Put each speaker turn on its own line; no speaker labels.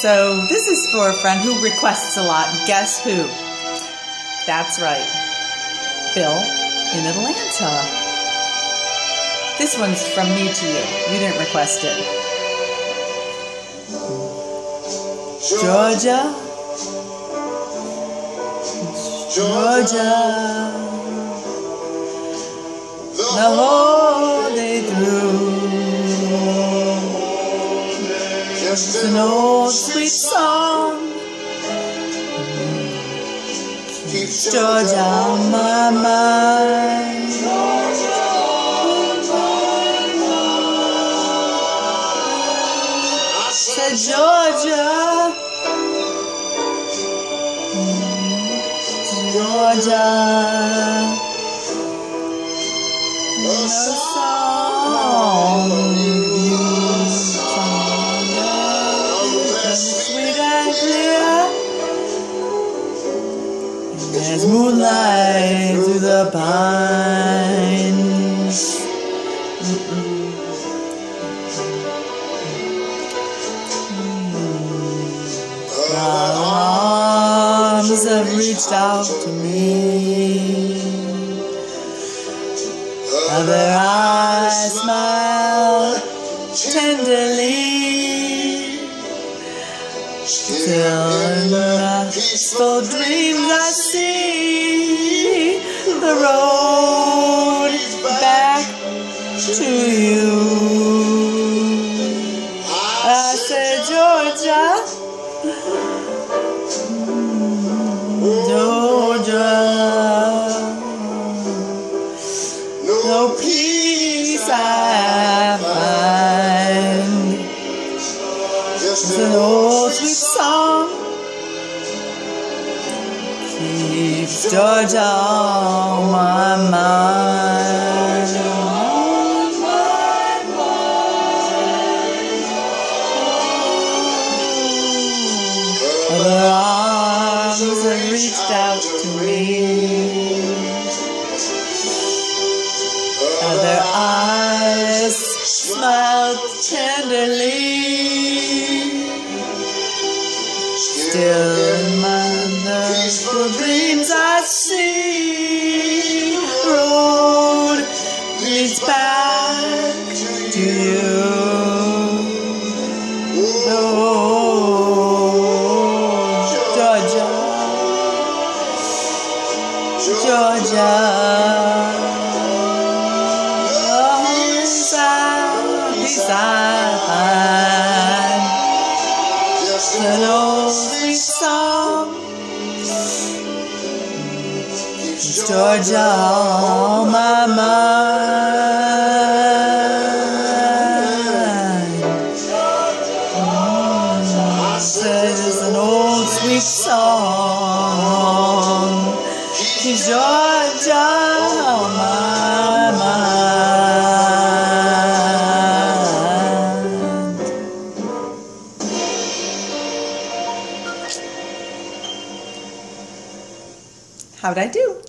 So this is for a friend who requests a lot. Guess who? That's right. Bill in Atlanta. This one's from me to you. You didn't request it. Georgia. Georgia. The whole Just an old sweet song. Keeps Georgia on my mind. Said Georgia, Georgia, no song as moonlight through the pines. The arms have reached out to me. Their eyes smile tenderly. Still the dreams I see the road back to you. I said, Georgia, Georgia, no peace I find. Just an old keeps Georgia on my mind. Other arms have reached out to me. Other eyes smiled tenderly. Still my dreams I see road leads back to you. Georgia, beside an old song keeps Georgia on my mind. Mm, an old sweet song Georgia on my mind. How'd I do?